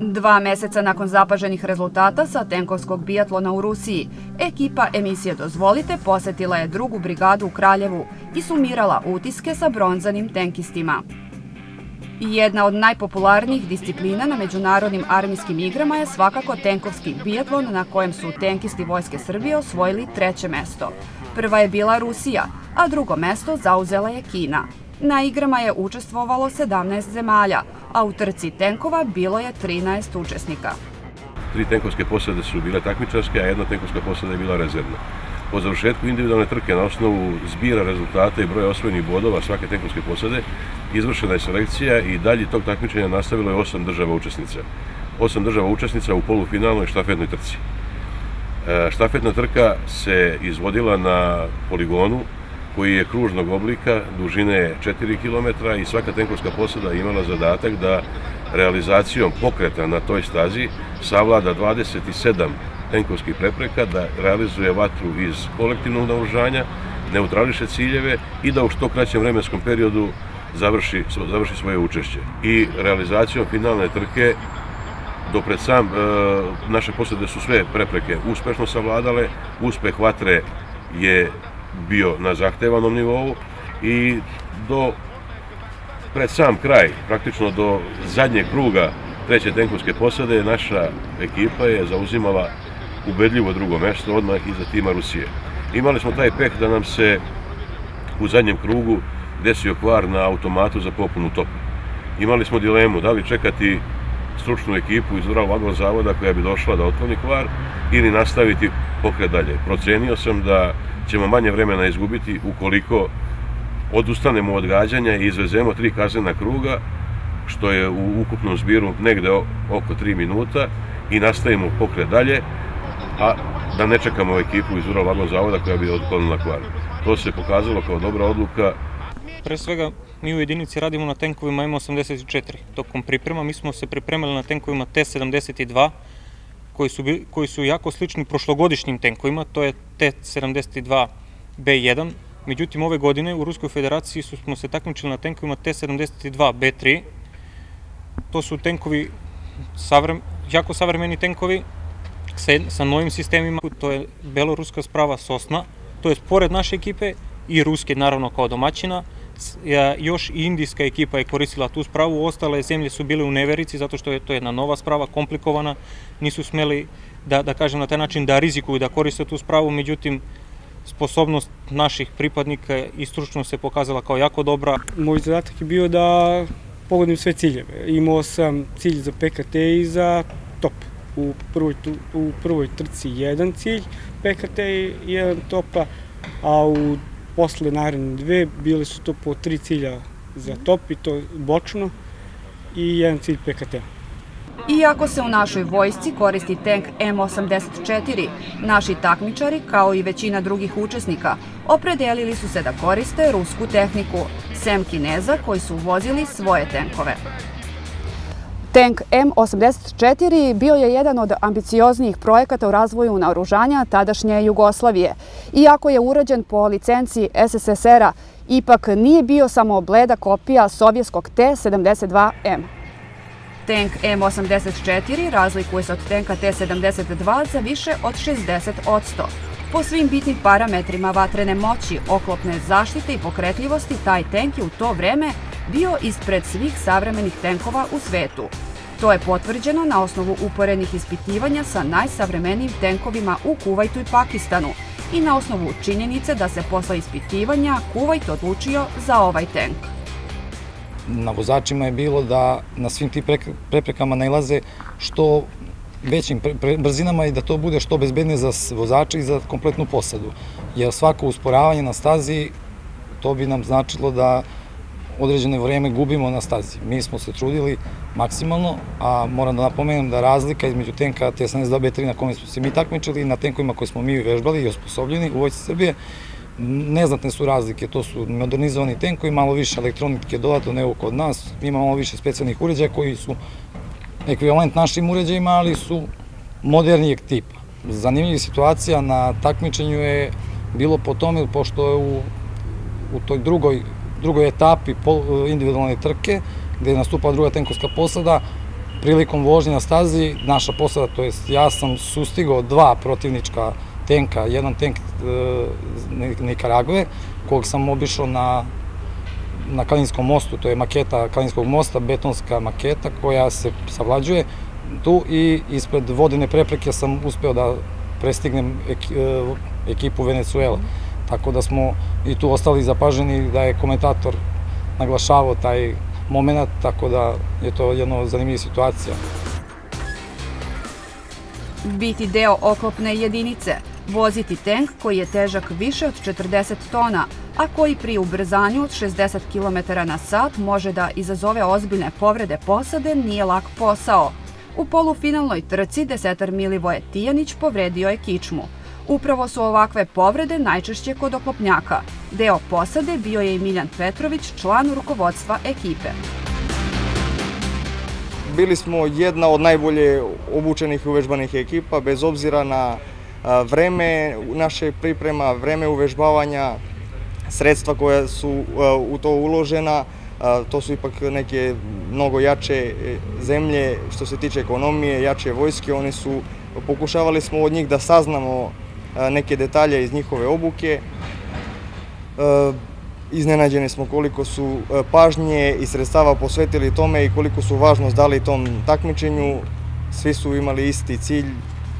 Dva meseca nakon zapaženih rezultata sa tenkovskog bijatlona u Rusiji, ekipa emisije Dozvolite posetila je drugu brigadu u Kraljevu i sumirala utiske sa bronzanim tenkistima. Jedna od najpopularnijih disciplina na međunarodnim armijskim igrama je svakako tenkovski bijatlon na kojem su tenkisti Vojske Srbije osvojili treće mesto. Prva je bila Rusija, a drugo mesto zauzela je Kina. Na igrama je učestvovalo 17 zemalja, a u trci tenkova bilo je 13 učesnika. Tri tenkovske posade su bile takmičarske, a jedna tenkovska posada je bila rezervna. Po završetku individualne trke na osnovu zbira rezultata i broja osvojenih bodova svake tenkovske posade izvršena je selekcija i dalje tog takmičenja nastavilo je osam država učesnica. Osam država učesnica u polufinalnoj štafetnoj trci. E, štafetna trka se izvodila na poligonu koji je kružnog oblika, dužine 4 km i svaka tenkovska posada imala zadatak da realizacijom pokreta na toj stazi savlada 27 tenkovskih prepreka, da realizuje vatru iz kolektivnog naoružanja, neutrališe ciljeve i da u što kraćem vremenskom periodu završi, završi svoje učešće. I realizacijom finalne trke do pred sam, e, naše posade su sve prepreke uspešno savladale, uspeh vatre je bio na zahtevanom nivou i do pred sam kraj, praktično do zadnjeg kruga treće tenkovske posade, naša ekipa je zauzimala ubedljivo drugo mesto odmah iza tima Rusije. Imali smo taj peh da nam se u zadnjem krugu desio kvar na automatu za popunu topa. Imali smo dilemu da li čekati stručnu ekipu iz Ural Vagon zavoda koja bi došla da otkloni kvar ili nastaviti pokret dalje. Procenio sam da ćemo manje vremena izgubiti ukoliko odustanemo od gađanja i izvezemo tri kaznena kruga, što je u ukupnom zbiru negde oko 3 minuta i nastavimo pokret dalje, a da ne čekamo ekipu iz Ural Vagon zavoda koja bi otklonila kvar. To se pokazalo kao dobra odluka. Pre svega, mi u jedinici radimo na tenkovima M84. Tokom priprema mi smo se pripremali na tenkovima T-72, koji su, koji su jako slični prošlogodišnjim tenkovima, to je T-72 B1, međutim ove godine u Ruskoj federaciji smo se takmičili na tenkovima T-72 B3, to su tenkovi, savrem, jako savremeni tenkovi, sa, sa novim sistemima, to je beloruska sprava Sosna, to je pored naše ekipe i ruske naravno kao domaćina, još i indijska ekipa je koristila tu spravu, ostale zemlje su bile u neverici zato što je to jedna nova sprava, komplikovana, nisu smeli da, da kažem na taj način da rizikuju da koriste tu spravu, međutim sposobnost naših pripadnika i stručno se pokazala kao jako dobra. Moj zadatak je bio da pogodim sve ciljeve. Imao sam cilj za PKT i za top. U prvoj, u prvoj trci jedan cilj PKT i jedan topa, a u posle naredne dve bile su to po tri cilja za top i to bočno i jedan cilj PKT. Iako se u našoj vojsci koristi tank M84, naši takmičari, kao i većina drugih učesnika, opredelili su se da koriste rusku tehniku, sem Kineza koji su vozili svoje tenkove. Tank M84 bio je jedan od ambicioznijih projekata u razvoju naoružanja tadašnje Jugoslavije. Iako je urađen po licenciji SSSR-a, ipak nije bio samo bleda kopija sovjetskog T-72M. Tank M84 razlikuje se od tanka T-72 za više od 60 Po svim bitnim parametrima vatrene moći, oklopne zaštite i pokretljivosti, taj tank je u to vreme bio ispred svih savremenih tenkova u svetu. To je potvrđeno na osnovu uporednih ispitivanja sa najsavremenijim tenkovima u Kuvajtu i Pakistanu i na osnovu činjenice da se posle ispitivanja Kuvajt odlučio za ovaj tenk. Na vozačima je bilo da na svim tim preprekama nailaze što većim brzinama i da to bude što bezbednije za vozače i za kompletnu posadu. Jer svako usporavanje na stazi, to bi nam značilo da određene vreme gubimo na stazi. Mi smo se trudili maksimalno, a moram da napomenem da razlika između tenka T-72B3 na kome smo se mi takmičili i na tenkovima koje smo mi vežbali i osposobljeni u Vojci Srbije, neznatne su razlike, to su modernizovani tenkovi, malo više elektronike dodatno nego kod nas, ima malo više specijalnih uređaja koji su ekvivalent našim uređajima, ali su modernijeg tipa. Zanimljiva situacija na takmičenju je bilo po tome, pošto je u, u toj drugoj drugoj etapi individualne trke, gde je nastupala druga tenkovska posada, prilikom vožnje na stazi, naša posada, to jest ja sam sustigao dva protivnička tenka, jedan tenk e, Nikaragve, kog sam obišao na na Kalinskom mostu, to je maketa Kalinskog mosta, betonska maketa koja se savlađuje tu i ispred vodene prepreke sam uspeo da prestignem e, ekipu Venezuela. Tako da smo i tu ostali zapaženi da je komentator naglašavao taj moment, tako da je to jedna zanimljiva situacija. Biti deo oklopne jedinice, voziti tank koji je težak više od 40 tona, a koji pri ubrzanju od 60 km na sat može da izazove ozbiljne povrede posade, nije lak posao. U polufinalnoj trci desetar Milivoje Tijanić povredio je kičmu. Upravo su ovakve povrede najčešće kod oklopnjaka. Deo posade bio je i Miljan Petrović, član rukovodstva ekipe. Bili smo jedna od najbolje obučenih i uvežbanih ekipa, bez obzira na vreme naše priprema, vreme uvežbavanja, sredstva koja su u to uložena, to su ipak neke mnogo jače e, zemlje što se tiče ekonomije, jače vojske, oni su, pokušavali smo od njih da saznamo neke detalje iz njihove obuke, iznenađeni smo koliko su pažnje i sredstava posvetili tome i koliko su važnost dali tom takmičenju, svi su imali isti cilj,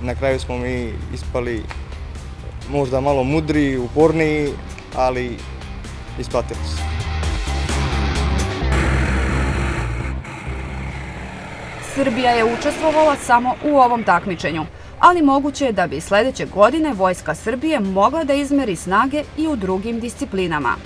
na kraju smo mi ispali možda malo mudri, uporniji, ali isplatilo se. Srbija je učestvovala samo u ovom takmičenju, ali moguće je da bi sledeće godine Vojska Srbije mogla da izmeri snage i u drugim disciplinama.